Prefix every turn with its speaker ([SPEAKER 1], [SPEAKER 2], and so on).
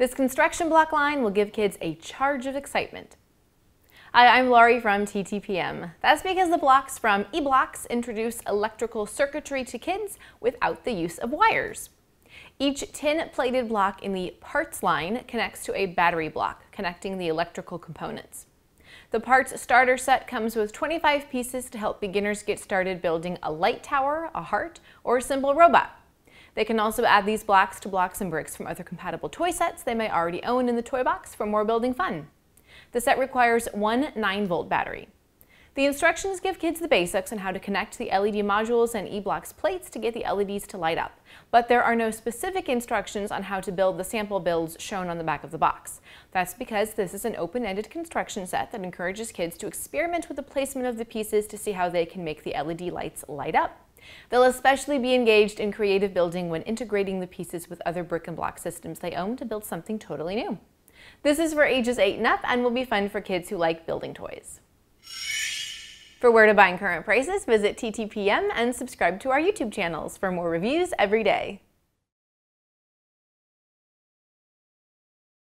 [SPEAKER 1] This construction block line will give kids a charge of excitement. Hi, I'm Laurie from TTPM. That's because the blocks from E-Blox introduce electrical circuitry to kids without the use of wires. Each tin-plated block in the parts line connects to a battery block, connecting the electrical components. The parts starter set comes with 25 pieces to help beginners get started building a light tower, a heart, or a simple robot. They can also add these blocks to blocks and bricks from other compatible toy sets they may already own in the toy box for more building fun. The set requires one 9-volt battery. The instructions give kids the basics on how to connect the LED modules and E-Blox plates to get the LEDs to light up, but there are no specific instructions on how to build the sample builds shown on the back of the box. That's because this is an open-ended construction set that encourages kids to experiment with the placement of the pieces to see how they can make the LED lights light up. They'll especially be engaged in creative building when integrating the pieces with other brick and block systems they own to build something totally new. This is for ages 8 and up and will be fun for kids who like building toys. For where to buy and current prices, visit TTPM and subscribe to our YouTube channels for more reviews every day.